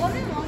꺼내놔.